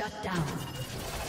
Shut down.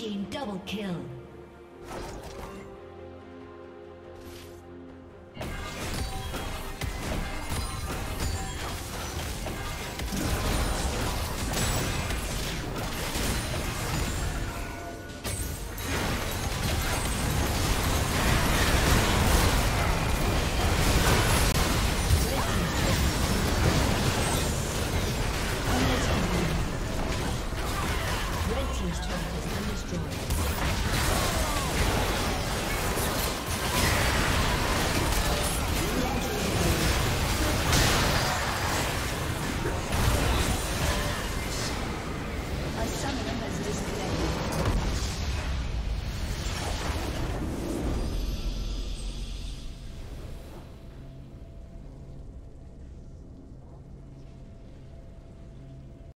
Team double kill.